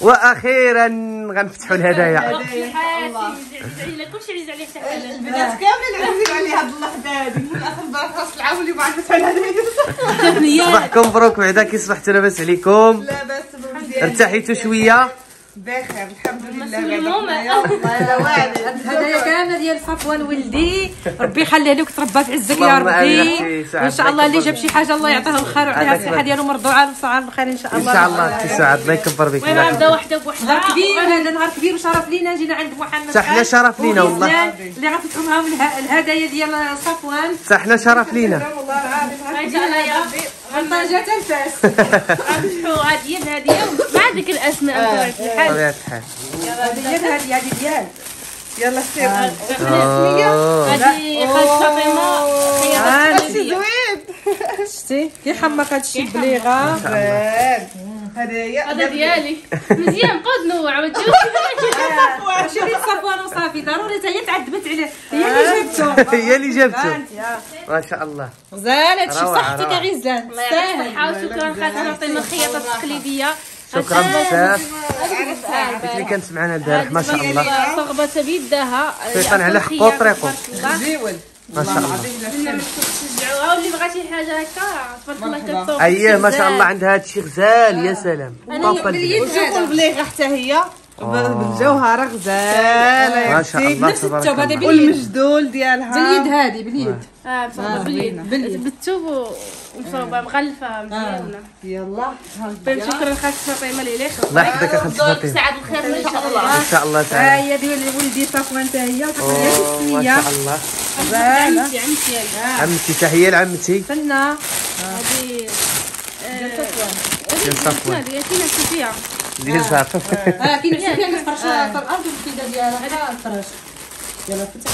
وأخيرا غنفتحوا الهدايا. عزيز كلشي عزيز عليه البنات كامل عزيزين علي هاد اللحظة هادي. من الآخر بارك راس العام اللي بعد فتح الهدايا. صباحكم مبروك بعدا كي صبحتوا لاباس عليكم لاباس ارتحيتوا شوية. بخير الحمد لله. الهدايا كامله ديال صفوان ولدي. ربي يخليه لك تربى في عزك يا ربي. وإن شاء الله اللي جاب شي حاجة الله يعطيه الخير ويعطيها الصحة. ديالو مرضوعه وصعب الخير إن شاء إن الله. شاء الله أختي سعاد الله يكبر بك. نبدا يحفظك. وحده بوحدة. نهار كبير هذا نهار كبير وشرف لينا. جينا عند محمد صح، حنا شرف لينا والله. اللي معاهم اله- الهدايا ديال صفوان. صح حنا شرف لينا. ان شاء غنطاجات الفاس. غنفتحوا هذه بهذه مع ذيك الأسماء بطبيعه الحال. بطبيعه الحال. هذه هذه هذه ديال. يلا سير. أوه. هذه خالتي فاطمة خياطه شي سعوديه زوين. شتي؟ كيحمق هذا الشيء بليغة. هدايا هذا ديالي. مزيان بقاو تنوع وتشوف ماشي غير صفوان وصافي. ضروري حتى هي تعذبت عليه. هي اللي جابته هي اللي جابته ما شاء الله. غزال هادشي روعة، صحتك غزال الصحة وشكرا خالتي فاطمه الخياطة التقليدية. شكرا بزاف قلت لي كانت معنا البارح ما شاء الله. صغبة بيدها شيطان على حقه وطريقه. زيول. ما شاء الله. واللي بغى شي حاجة هكا؟ تبارك الله كتصوب أييه ما شاء الله عندها هذا الشيء غزال يا سلام. بابا البنات. وشوفوا البليغه حتى هي. بالجوهرة غزالة يا ما شاء الله نفس تبارك الثوب هذا الله. باليد. والمجدول ديالها. باليد هذه باليد. آه. مصوبه باليد. بالثوب ومصوبه مغلفة. مزيانه يلا. طيب شكرا خالتي فاطمه ليليك الله يحفظك أخي فاطمه سعد الخير إن شاء الله. إن شاء الله ها تعالى هي ديال ولدي صفوان حتى هي. ما شاء الله. عمتي عمتي عمتي. تحيه لعمتي فنة. هذه ديال صفوان. هذه كاينة فيها ديال صفوان ها كاين كاين فرشه في الأرض والكيده ديالها هذا الفراش يلا فتح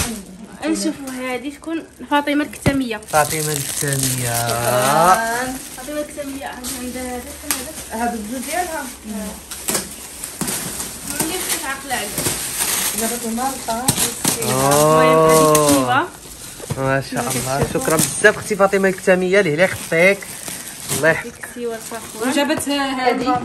نشوفوا هذه شكون فاطمه الكتاميه فاطمه الثانية فاطمه الكتاميه عندها هذا هذا الجو ديالها اللي بقيت عاقله عليه جابت المالطه المهم هذه أوه. كتيبه ما شاء الله شكرا بزاف أختي فاطمه الكتاميه اللي عليه خطيك الله يحفظك. وجابت هذه.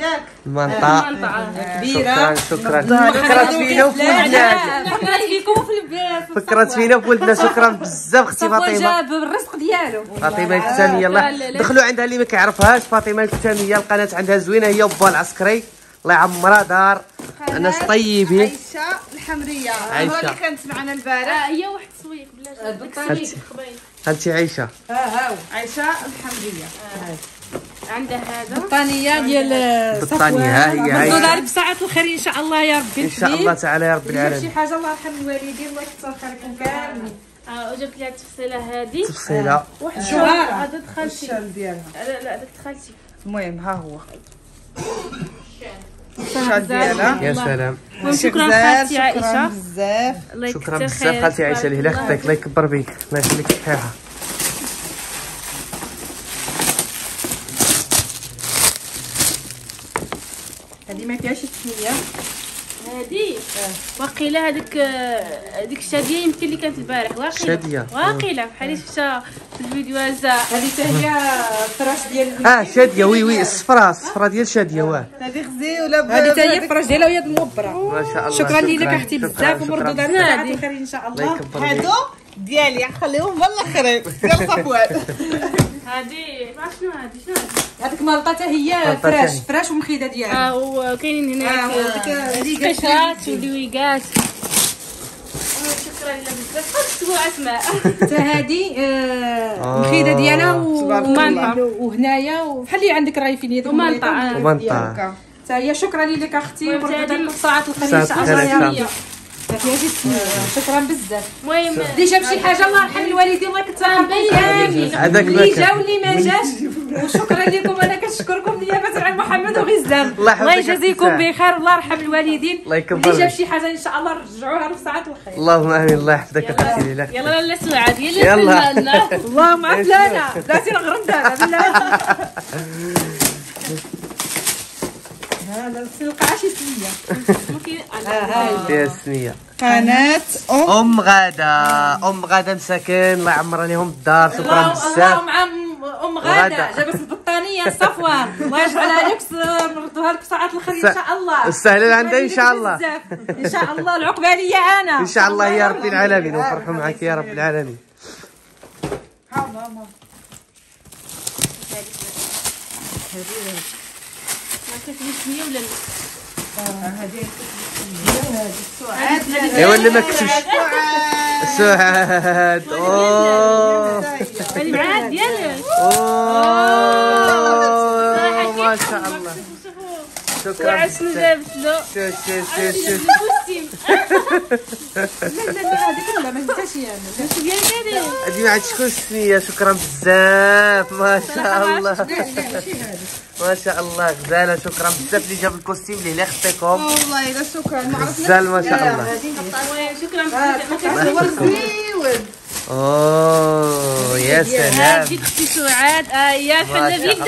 ياك. المنطقة. منطقه كبيرة. شكرا شكرا. فكرت فينا وفي ولدنا فكرت فيكم في الب- في فكرت فينا وفي ولدنا. شكرا بزاف أختي فاطمة. جاب الرزق ديالو. فاطمة الكتاميه لا، الله. دخلوا عندها اللي ما كيعرفهاش. فاطمة الكتاميه القناة عندها زوينة. هي وبا العسكري الله يعمرها. دار. ناس طيبين. عايشة الحمرية. عايشة. هو اللي كانت معنا البارح. آه، هي واحد سويق بلا بالطريق هانتي عايشة. ها ها عايشة؟ الحمريه عندها هذا؟ البطانيه ديال بطانية، ها هي. عايشه بساعة الخير إن شاء الله يا ربي إن شاء الله تعالى يا رب شي العالمين. حاجة الله يرحم الوالدين الله يكثر خيركم كاملين. آه، وجبت لها التفصيلة هذه تفصيلة. واحد شهارة. هذا دخلتي الشال ديالها. لا لا هذاك دخلتي المهم ها هو. ديالها يا سلام. شكرا خالتي شكرا عائشة. بزاف الله شكرا بزاف خالتي عائشة اللي هلا الله. خطيك الله يكبر بيك. الله يخليك صحيحه هذه ما فيهاش التسميه هذه واقيلا هذيك هذيك الشاديه يمكن اللي كانت البارح. واقيلا. الشادية. واقيلا. بحال اللي شفتها في الفيديو هذا. هذه حتى هي الفراش ديال آه شادية. وي وي. الصفراء الصفراء ديال شادية. واه. هذه غزيوله ب- هذه حتى هي الفراش ديالها وهي الموبره ما شاء الله. شكرا لك أختي بزاف. ومردود على الخير إن شاء الله هادو ديالي نخليهم بالاخرين ديال صفوان. هادي شنو هادي؟ هذيك مالطه هي فراش فراش ومخيدة ديالها. آه وكاينين هنا آه، آه، هذيك كشات ودويكات آه، شكرا بزاف أسماء. حتى هادي ديالها ومانطا وهنايا وبحال اللي عندك راهي فين ومانطا ومانطا حتى هي شكرا لك أختي. وبركاته القطاعات الخليج 10 بزاف يا السمنه آه. شكرا بزاف. المهم ديجا جاب شي حاجة الله يرحم الوالدين الله يكثر هذاك اللي جا واللي ما جاش. وشكرا لكم. أنا كنشكركم نيابة عن محمد وغزال الله يجازيكم بخير الله يرحم الوالدين. ديجا بشي جاب شي حاجة إن شاء الله نرجعوها في ساعات الخير. اللهم آمين. الله يحفظك أختي ليلى. يلا لا سعاد يلا. اللهم عفلانه بلاتي الغرندانه بالله. هذا السلقه ام أم غادة. أم غادة مساكن الله يعمر عليهم الدار شكرا الله بزاف. الله مع أم غادة. غادة. جابت البطه قطانيه صفوان الله يجعلها لك نردوها لك ساعات الآخر إن شاء الله. السهلة عندها إن شاء الله. إن شاء الله. العقبة ليا أنا. إن شاء الله يا رب العالمين ونفرحوا معك يا رب العالمين. ها ماما. ولا لا ايوا اللي ما كتبش سعاد ديالك أوه. ما شاء الله. شكرا بزاف جابت له شوف شوف شوف شوف لا لا لا هذيك لا ما أنا هذه شكرا بزاف ما شاء الله ما شاء الله غزالة شكرا بزاف اللي جاب الكوستيم اللي لا خطيكم والله لا شكرا ما عرفناش غزال ما شاء الله شكرا بزاف أوه يا سلام. أختي سعاد آه يا حنا بيدك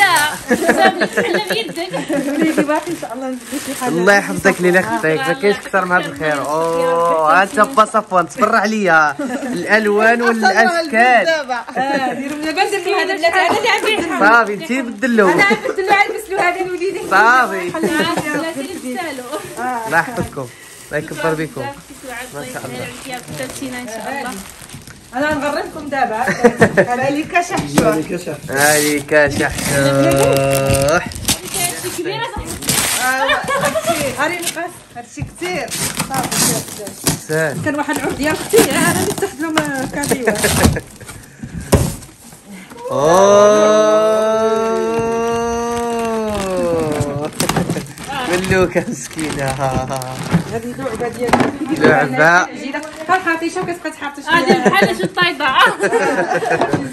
إن شاء الله يحفظك ليلى خطيك ما كاينش أكثر من هذا الخير. أوه أنت با صفوان تبرع عليا الألوان والأشكال. صافي انت بدلو. أنا له عرفت له هذا الوليد صافي. الله يحفظكم. الله يكبر بكم. ما شاء الله. أنا نغرفكم دابا. أنا اللي كشحشوح عليك شحشوح كبيره صح هاري نقص هادشي كثير. سال كان واحد العود ديال أختي أنا اللي تحت لهم كاديوه أوه. ملوكة مسكينة. هذه لعبة ديال لعبة. كان حاطيشه وكتبقى تحط هذه بحال شو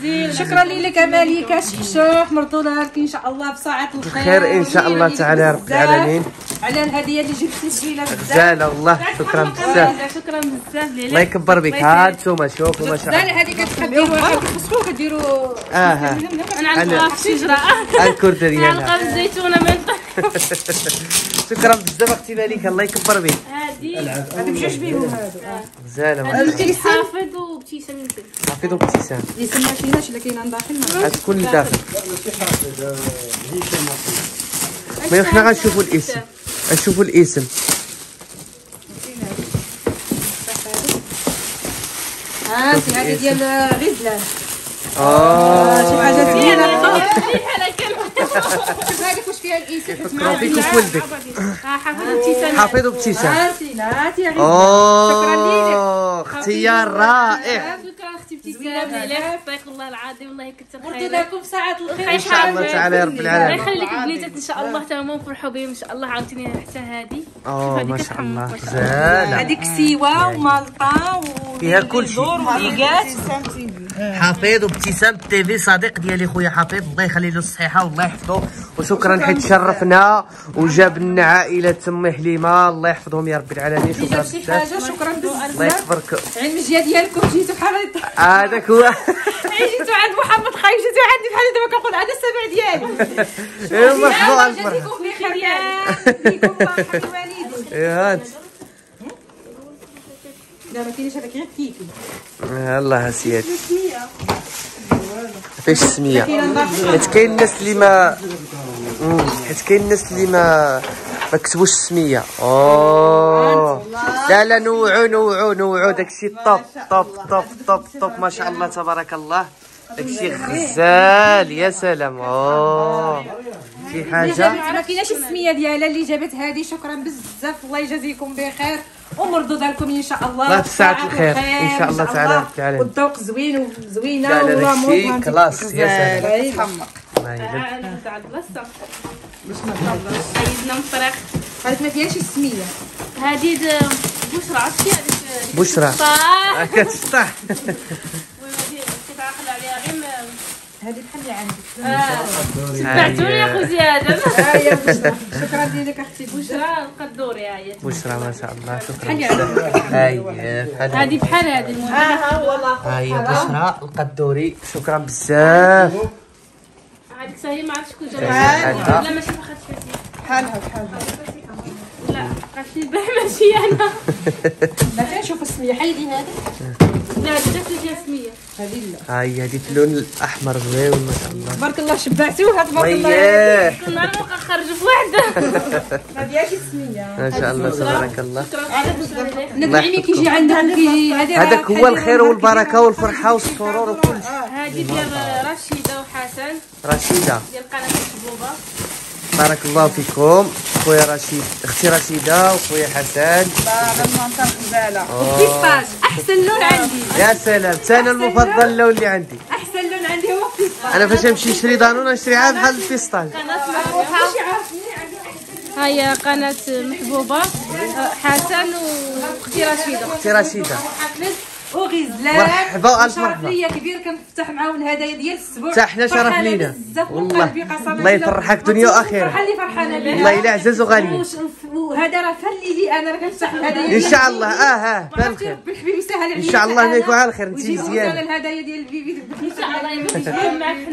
زين شكرا لك مالكه شحشوح مردونا لك إن شاء الله بساعة الخير. خير إن شاء الله تعالى يا رب العالمين. على الهدية اللي جبتي زوينه بزاف. غزالة والله شكرا بزاف. شكرا بزاف ليلى. الله يكبر بك. هاد نتوما شوفوا ما شاء غزاله الله هذه واحد كتفسخوا كديروا آه ها أنا في الشجره الكردة ديالها الزيتونة من شكرا بزاف أختي مالكة الله يكبر بك. بجوج بيهم هادو شاء الله هذه حافظ وابتسام. يمكن حفيظ ابتسام اللي سما شيناش اللي كاين عند داخل هاد شكون اللي داخل. ما إحنا غنشوفوا الاسم. غنشوفوا الاسم. ها انت هذه ديال غزلان آه. شي حاجة زينة. هذيك واش فيها الاسم فكروا فيك ولدك حافظ ابتسام هاتي هاتي يا اوه اختيار رائع شكرا أختي ابتسام ليلى يحفظك الله العظيم الله يكثر خيرك لكم ساعة الخير ان شاء الله تعالى يا رب الله العالمين يخلي لك البنيتات ان شاء الله تمام ونفرحوا بهم ان شاء الله عاوتاني حتى هذه اوه ما شاء الله. غزاله هذيك سيوة ومالطا فيها كل شيء. وريقات حفيظ وابتسام تي في صديق ديالي خويا حفيظ الله يخلي له الصحة والله يحفظه. وشكرا حيت شرفنا وجاب لنا عائلة تمي حليمة الله يحفظهم يا رب العالمين. شكرا شي بزاف. حاجة؟ شكرا الله بزاف. يكبرك علم الجهة ديالكم جيتوا بحال هذاك هو. جيتوا عند محمد خايف جيتوا عندي بحال دابا كنقول هذا السبع ديالي ايوا مرحبا جزاكم بخير يا فيكم الله يرحم الوالدين لا ما كاينش هذاك غير كيكي فاش السميه حيت كاين الناس اللي ما حيت كاين الناس اللي ما ما كتبوش السميه اوه لا لا نوعوا نوعوا نوعوا داكشي طوب طوب طوب طوب طوب ما شاء الله تبارك الله داكشي غزال يا سلام اوه شي حاجة ما كايناش السميه ديالها اللي جابت هذه شكرا بزاف الله يجازيكم بخير ومردوده لكم إن شاء الله. الله بساعة الخير. إن شاء الله تعالى العالمين. والذوق زوين وزوينه فهمتي؟ كلاس يا سلام. تحمق الله يجزاك. أنا نتعب بلاصه عيدنا من الفراخ هذيك ما فيهاش السمية. هذه بشرى عرفتي؟ بشرى صح كتسطح كتعقل عليها غير هذه بحال اللي عندك. سمعتوني يا خو زياد. ها هي بشرى شكرا. لك أختي بشرى القدوري هاي بشرى ما شاء الله. شكرا. بحال هاي هذه بحال هذه المهم. ها والله هاي بشرى القدوري شكرا بزاف. هذيك هي ما عرفتش شكون. جابها لا ماشي فخد فاتي بحالها بحالها. لا عرفتي البارح ماشي أنا. ما كنشوف السمية حيدين هذه. لا هذه جات لي فيها سميه هذه لا هذه اللون الأحمر زوين ما شاء الله. تبارك الله شبعتوها تبارك الله. كنا نبقى نخرج في واحدة هذه اش السميه ما شاء الله تبارك الله. ندعي كيجي عندكم كي هذه هذاك هو الخير والبركة والفرحة والسرور وكل. شيء هذه ديال رشيدة وحسن. رشيدة. ديال قناه محبوبه بارك الله فيكم. خويا رشيد أختي رشيدة وخويا حسن. بابا المنطقة غزاله كيفاش أحسن لون عندي. يا سلام. أنا المفضل اللون اللي عندي. أحسن لون عندي هو الفيسطاش أنا فاش نمشي نشري دانون نشري عاد بحال الفيستال محبوبه هيا قناة محبوبة حسن واختي رشيدة. أختي رشيدة. وغزلان مرحبا شرف مرحبا. ليا كبير كنفتح معاهم الهدايا ديال السبوع حتى حنا شرف لينا. والله. الله. يفرحك دنيا وآخرة. الفرحة اللي فرحانة بها. والله الا عزاز وغالي. وش- وهذا راه فلي لي أنا راه كنفتح الهدايا إن شاء الله. آه آه بالخير ربي حبيبي سهل عليا إن شاء الله ما يكون على الخير انت مزيان. الهدايا ديال البيبي إن شاء الله. يكون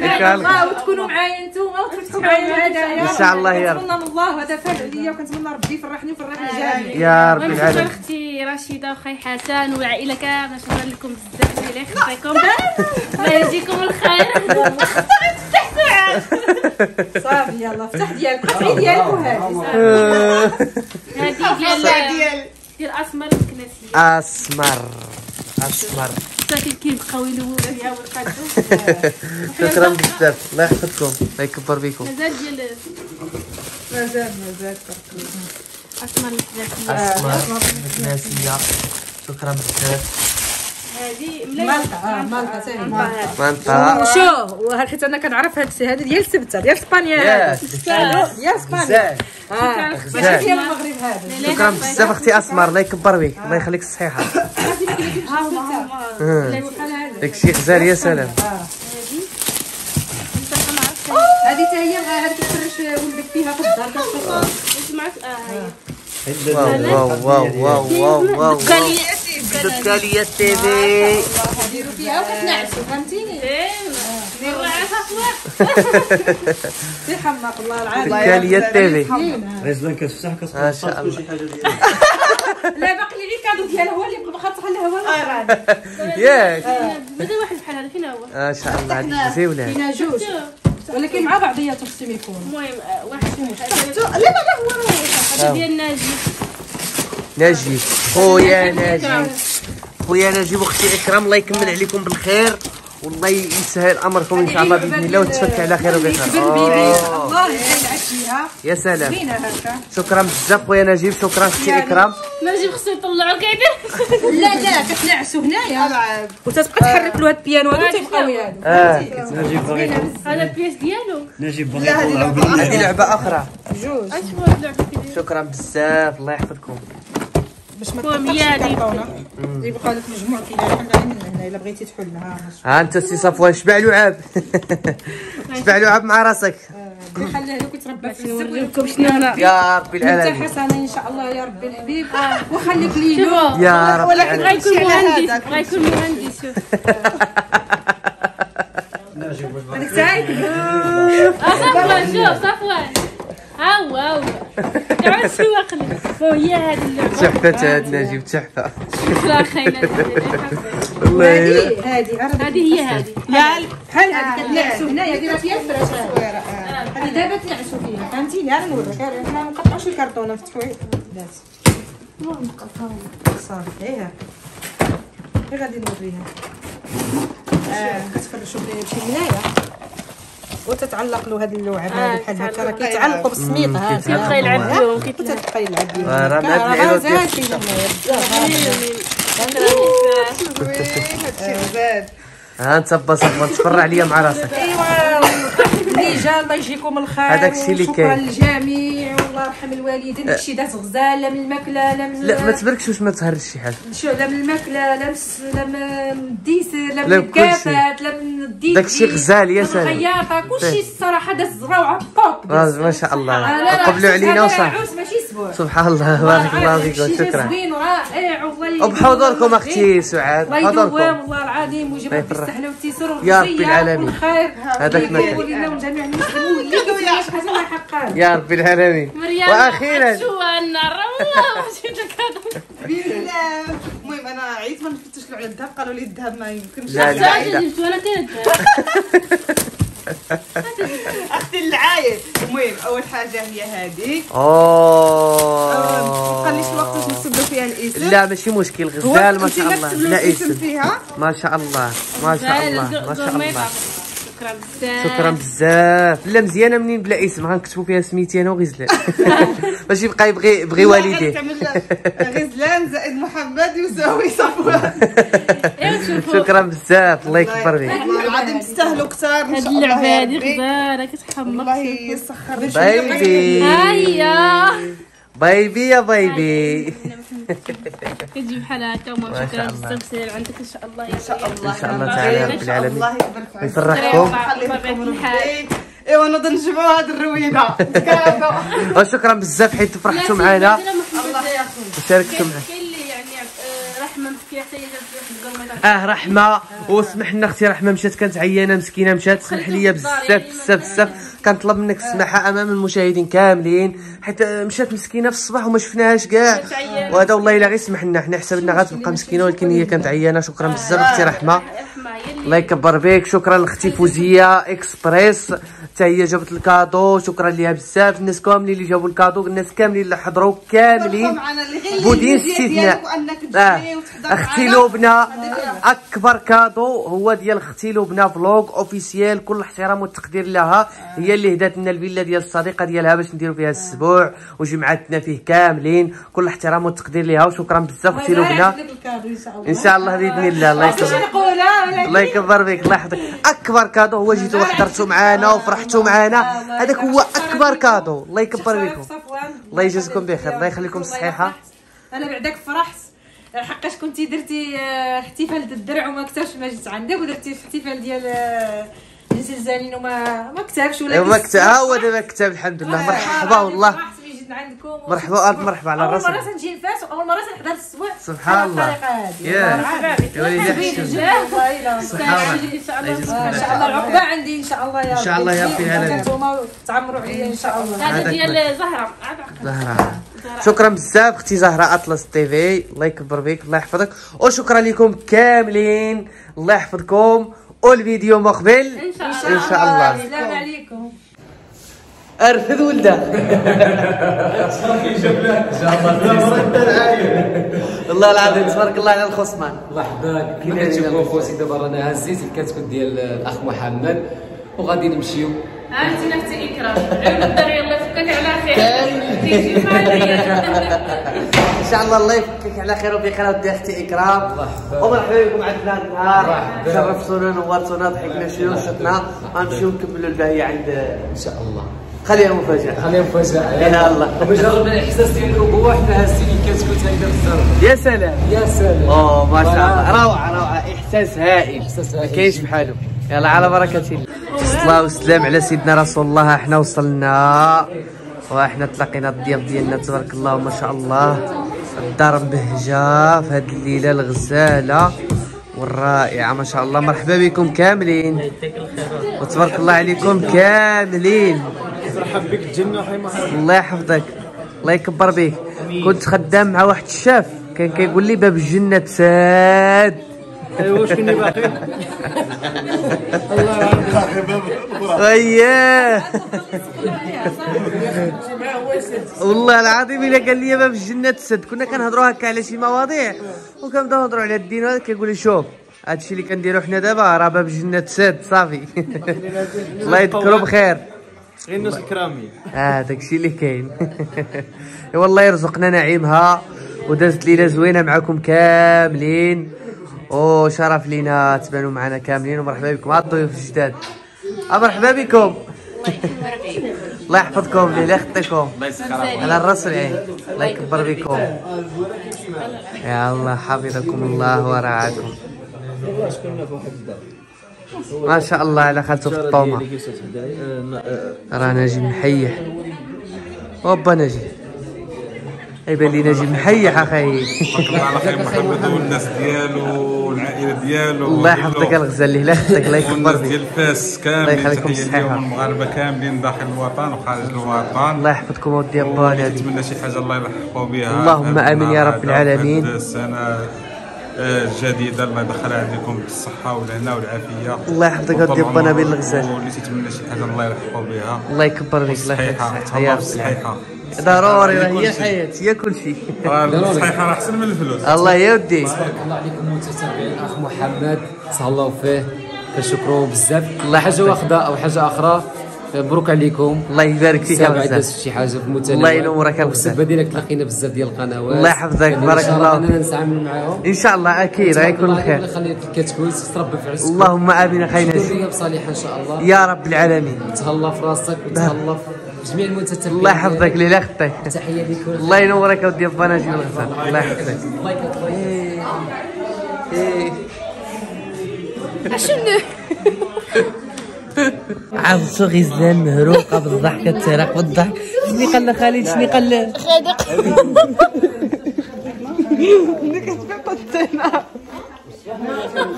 الخير. الله وتكونوا معايا نتوما وتفتحوا معايا الهدايا إن شاء الله يا رب. كنتمنى من الله هذا فارق عليا وكنتمنى ربي يفرحني ويفرح الجميع يا رب ونشكر العالمين. أختي رشيدة وخي حسن والعائله كاملة. شكرا لكم بزاف الله يخليكم الله يجزيكم الخير. صافي يلا فتح ديالك قطعي ديالك وهذه هذه ديال ديال ديال أسمر الكناسيه أسمر. أسمر. حتى كيبقاو يلووا فيها ويقادوا شكرا بزاف. الله يحفظكم الله يكبر بكم. مازال ديال مازال مازال أسمر الكناسيه أسمر شكرا بزاف. هذه مالطا آه مالطا مالطا مانطا شو حيت أنا كنعرف هاد هذا ديال سبته ديال إسبانيا. يا هذا ديال إسبانيا. ماشي ديال المغرب هذا. شكرا. بزاف أختي أسمر الله يكبر بك الله يخليك الصحيحه داكشي غزال يا سلام. هذه حتى هي هذه كتفرش ولدك فيها في الدار آه هي واو واو واو واو واو دكالية تي في ديروا فيها وكتنعسوا فهمتيني في حماق الله العظيم دكالية تي في ريزلان كتفتح شاء الله. شي حاجة ديال لا باقي لي الكادو ديالها هو اللي بقى تخليها هو اللي ياك بدا واحد بحال هذا فين هو ما شاء الله هذيك زيونة فينا جوج ولكن مع بعضياتهم يكونوا المهم واحد لا لا لا هو هذا ديال ناجي نجيب خويا نجيب خويا نجيب واختي إكرام الله يكمل عليكم بالخير. والله يسهل أمركم إن شاء الله بإذن الله وتفك على خير وبخير آه. الله يا سلام. شكرا بزاف خويا نجيب شكرا أختي إكرام. ناجي خصو يطلعوا كيدير لا لا كتنعسوا هنايا. وتتبقى تحرك له هاد البيانو هادو تيبقاو آه. نجيب باغي هذا البياس ديالو. نجيب باغي بالله هذه لعبة أخرى. جوج. شكرا بزاف الله يحفظكم. باش ما تقطعش. الكرتونه يبقى لك مجموع حنا من هنا إلا بغيتي تحلها ها أنت سي صفوان شبع لعاب؟ شبع لعاب مع راسك؟ خليه هذوك يتربى في نوريكم شنو هنا يا ربي أنت العالمين حسنه إن شاء الله يا ربي الحبيب. وخليك لي يا رب ولكن غيكون مهندس. غيكون مهندس شوف. هذيك آه صفوان شوف صفوان ها هو ها هو. سواق لي وهي هذه اللعبه تحفة هاد نجيب خاينه والله هذه هذه عرفت هذه هي هذه. لا بحال هذه كتنعسوا هنايا ديرها فيها الفراش هذه دابا تنعسوا فيها. فهمتيني أنا نوريك حنا ما نقطعوش الكرتونة. نفتحوا صافي. إيه غادي نوريها. آه، كتفرشوا بشي ملاية. وتتعلق له هذه اللعب آه، بحال هكا راه تتعلق. كيتعلقوا بالسميط هذا كيبقى يلعب بهم كيتلعب وتتبقى يلعب بهم آه، راه مع راه هادشي زاد ها انت با صفوان تفرج عليا مع راسك. ايوا اللي جا الله يجيكم الخير هذاك الشيء اللي وشكرا كاين. للجميع والله يرحم الوالدين. داكشي داز غزال لا من الماكلة لا من لا ما تبركش واش ما تهرش شي حاجة. شو لا من الماكلة لا من لا من ال dessert لا من الكافات لا من الديدي داكشي غزال يا سلام. الخياطه كلشي الصراحة داز روعة بوب. ما شاء الله. قبلوا علينا وصح. ماشي أسبوع سبحان الله بارك الله فيكم شكرا زوين ورائع. والله الله أختي سعاد بحضوركم والله العظيم ويجيب الله ربي. السهله والتيسير يا رب والخير العالمين. هذاك حقها يا رب العالمين. وأخيرا. شو النار والله هذا. المهم أنا عيت ما نفتش على الذهب قالوا لي الذهب ما يمكنش. لا، لا. كانت أختي العاية. المهم أول حاجة هي هذه. اوه مبقاليش الوقت باش نكتب له فيها الاسم لا ماشي مشكل غزال ما شاء الله. لا اسم فيها؟ ما شاء الله ما شاء الله ما شاء الله. شكرا بزاف. شكرا بزاف. لا مزيانة منين بلا اسم؟ غنكتبوا فيها سميتي أنا وغزلان. باش يبقى يبغي يبغي والديه. غزلان زائد محمد يساوي صفوان شوفوا. شكرا بزاف. الله يكبر بك والله العظيم تستاهلوا كثار هاد شاء الله اللعبة هادي. خضاره كتحمق. الله يسخر. لي بايبي هيا. بايبي يا بايبي كتجي بحال هكا وما ما شكرا شاء الله. بزاف سير عندك ان شاء الله ان شاء الله إن شاء الله تعالى رب إن شاء العالمين. الحال ايوا نوض نجمعوا هاد الروينه وشكرا بزاف حيت فرحتوا معنا وشاركتوا معنا كاين اللي يعني آه، رحمه مسكينه حتى هي آه رحمة. وسمح لنا أختي رحمة مشات كانت عيانة مسكينة مشات سمح لي بزاف بزاف بزاف. كنطلب منك السماحة أمام المشاهدين كاملين حيت مشات مسكينة في الصباح وما شفناهاش كاع. وهذا والله إلا غير سمح لنا حنا حسبنا غتبقى مسكينة ولكن هي كانت عيانة. شكرا بزاف أختي رحمة. الله يكبر بك شكرا لأختي فوزية إكسبريس. حتى هي جابت ال cadeau. شكرا ليها بزاف. الناس كاملين اللي جابوا ال cadeau. الناس كاملين اللي حضروا كاملين. بدون استثناء آه. أختي لبنى. أكبر cadeau هو ديال أختي لبنى. Vlog Officiel. كل احترام والتقدير لها. هي اللي هدات لنا الفيلا ديال الصديقة ديالها باش نديروا فيها السبوع وجمعتنا فيه كاملين. كل احترام والتقدير لها. وشكرا بزاف أختي لبنى. إن شاء الله. بإذن الله. الله يكبر الله يكبر بك الله يحفظك. أكبر كادو هو جيتوا وحضرتوا معنا وفرحتوا معنا هذاك هو أكبر كادو. الله يكبر بكم الله يجازيكم بخير الله يخليكم صحيحة. أنا بعدك فرحت. حقاش كنتي درتي آه، احتفال الدرع وما كتبش ما جيت عندك ودرتي احتفال ديال آه، ديال زلزالين وما ما كتبش ولا ايوا كتاب ها هو دابا كتاب الحمد لله. مرحبا والله. جيت عندكم مرحبا ألف مرحبا على أول راسك مره تنجي نفاس وأول مرة تنحضر السبوع سبحان الله. الطريقة هذه. يا وليدي سبحان الله. إن شاء الله. إن العقبه عندي إن شاء الله يا إن شاء الله يا رب العالمين. نتوما تعمروا عليا إن شاء الله. هذا ديال زهرة. زهرة. شكرا بزاف أختي زهرة أطلس تي في. الله يكبر بك الله يحفظك. وشكرا لكم كاملين. الله يحفظكم. والفيديو مقبل. إن شاء الله إن شاء الله. السلام عليكم. ارفد ولده. والله العظيم تبارك الله على الخصمان. الله يحفظك كما كتشوفوا خوتي دابا رانا هزيت الكتكوت ديال الأخ محمد. وغادي نمشيو. انت نفسي اكرام عيون الدري الله يفكك على خير. إن شاء الله الله يفكك على خير وبخير ودي أختي إكرام. ومرحبا بكم عندنا النهار. شرفتونا نورتونا ضحكنا شوية شطنا غنمشيو نكملوا الباقي عند إن شاء الله. خليها مفاجأة. خلينا مفاجأة. يا الله. وجربنا الاحساس ديال الابوه حنا هازين الكتكوت هكذا بالزرب يا سلام. يا سلام. أوه ما شاء الله. روعة روعة. إحساس هائل. إحساس ما هائل. كاينش بحاله يلا على بركة الله. الصلاه والسلام على سيدنا رسول الله. إحنا وصلنا. وإحنا تلاقينا الضياف ديالنا تبارك الله ما شاء الله. الدار مبهجة في هذه الليلة الغزاله والرائعة. ما شاء الله. مرحبا بكم كاملين. وتبارك الله عليكم كاملين. بك الجنه الله يحفظك الله يكبر بك كنت خدام مع واحد الشاف كان كيقول لي باب الجنة تساد. ايوا واش كني باقي؟ اييه والله العظيم إلا قال لي باب الجنة تسد كنا كنهضروا هكا على شي مواضيع وكنبداو نهضروا على الدين وهذا كيقول لي شوف هادشي اللي كنديرو حنا دابا راه باب الجنة تسد صافي. الله يذكرو بخير. غير الناس الكراميه آه داكشي اللي كاين. والله يرزقنا نعيمها ودازت ليله زوينة معكم كاملين. وشرف لينا تبانوا معنا كاملين ومرحبا بكم. مع الضيوف الجداد. آه، مرحبا بكم. الله يحفظكم لله يخطيكم. على الراس والعين الله يكبر بكم. يا الله حفظكم الله ورعاكم. ما شاء الله على خالته في الطومة. راه نجي محيح. هوبا نجي يبان لي نجي محيح أخي. الله على خير محمد والناس ديالو والعائلة ديالو الله يحفظك الغزال الله يحفظك الله يكبر بك ديال فاس كاملين الله يخليكم. ليهم المغاربة كاملين داخل الوطن وخارج الوطن. الله يحفظكم ودي اباناتي نتمنى شي حاجة الله يلحقوا بها. اللهم آمين يا رب العالمين. السنة. آه، جديدة الله يدخلها عليكم بالصحة والهنا والعافية. الله يحفظك ودي نبيل الغزال واللي تيتمنى شي حاجة الله يرحمه بها. الله يكبر لك الله يحفظك. صحيحة ضروري راه هي شيء. الحياة هي كل شيء. الصحيحه راه أحسن من الفلوس. الله يا ودي بارك الله عليكم متتابعين. الاخ محمد تهلاو فيه. كنشكروه بزاف. الله حاجة. واحدة أو حاجة أخرى. مبروك عليكم. الله يبارك فيك الغزال دازت شي حاجة في المتنوع الله ينورك والسبه الغزال. ديالك تلاقينا بزاف ديال القنوات. الله يحفظك، بارك إن شاء الله. أننا نتعامل معاهم. إن شاء الله أكيد غيكون الله الخير يخليك الكتكوت تربي في عزك. اللهم آمين خير ناس ذريه بصالحه إن شاء الله. يا رب العالمين. تهلا في راسك وتهلا في جميع المتتبعين. الله يحفظك ليلى أختك. تحية لك. الله ينورك يا ودي با نجيب الغزال الله يحفظك. الله يكرمك إيه. شنو عبسو غزال مهروقه بالضحكه تسرق بالضحك شني قال لك خالد؟ شني قال لك خادق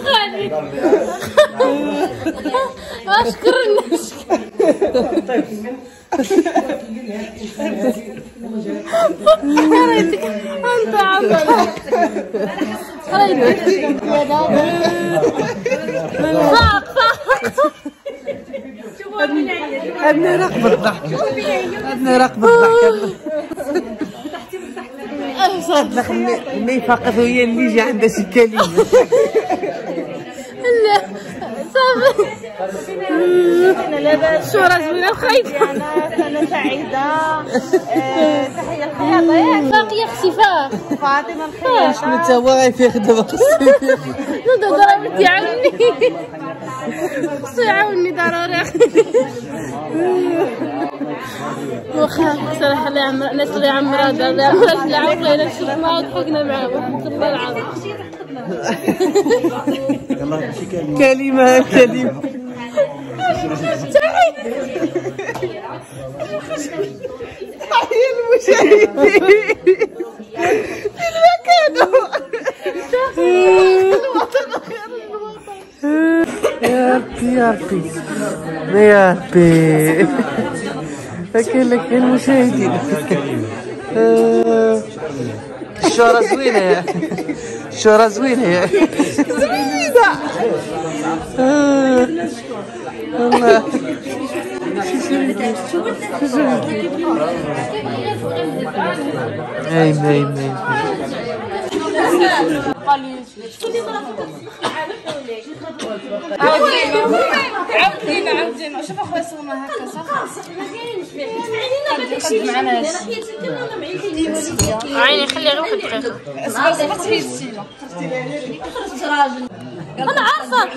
خالد. اشكر الناس ريتك انت فاق فاق أنا راقب الضحك أنا راقب الضحك صدق مي فقط هي اللي جا عندها شي كلمه لا صافي. شورى زوينة وخايفة. أنا سعيده آه، تحيه الخياطة. ياك باقي أختي فاطمه الخياطه شنو تا هو غيفيق دابا ودي عاوني يعاوني ضروري واخا صراحة اللي عمر الناس اللي عمرها دار اللي عمرها اللي عمرها إلا شفنا وضحكنا معاهم والله العظيم كلمه كلمة. يا ربي يا ربي يا ربي كاين لك المشاهدين الشهرة زوينة يا الشهرة زوينة يا زوينة والله ايم ايم شوف اخويا عيني خليها غير واحد السيله أنا عارفة.